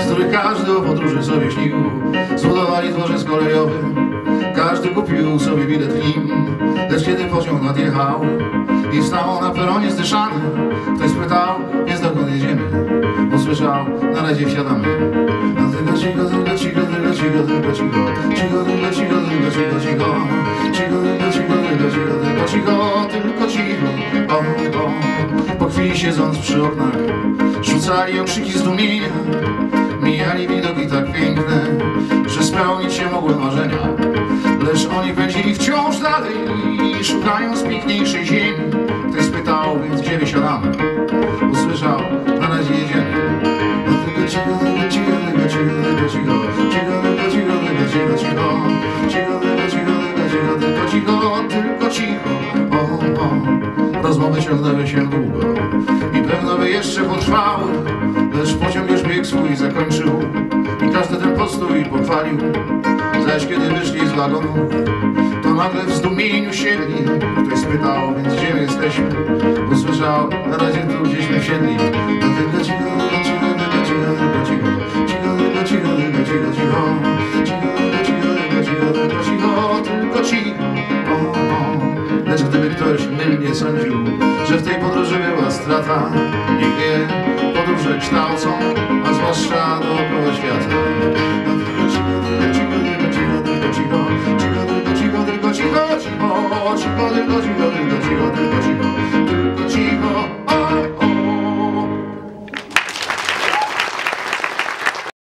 z których każdy o podróży sobie śnił. Zbudowali dworzec kolejowy, każdy kupił sobie bilet w nim. Lecz kiedy pociąg nadjechał i stał na peronie zdyszany, ktoś spytał, więc dokąd jedziemy? Usłyszał, na razie wsiadamy. A tylko cicho, tylko cicho, tylko cicho, tylko cicho. Cicho, tylko cicho, tylko cicho, cicho. Cicho, tylko cicho, tylko cicho, tylko cicho, tylko cicho. O, o. Chwili siedząc przy oknach, rzucali okrzyki zdumienia. Mijali widoki tak piękne, że spełnić się mogły marzenia. Lecz oni pędzili wciąż dalej, szukając piękniejszej ziemi. Ktoś spytał, więc gdzie wysiadamy? Usłyszał, na razie jedziemy. No tylko cicho, tylko cicho, tylko cicho, tylko cicho. Cicho, tylko cicho, tylko cicho, cicho. Cicho, tylko cicho, tylko Rozmowy ciągnęły się długo i pewno by jeszcze potrwały, lecz pociąg już bieg swój zakończył i każdy ten postój pochwalił. Zaś kiedy wyszli z wagonu, to nagle w zdumieniu siedli. Ktoś spytał, więc gdzie my jesteśmy? Usłyszał, na razie tu gdzieśmy wsiedli. Lecz gdyby ktoś mylnie sądził, że w tej podróży była strata, wie, podróże kształcą, a zwłaszcza dookoła świata. No tylko cicho, cicho, cicho, cicho, cicho, cicho, cicho, cicho, cicho, tylko cicho, tylko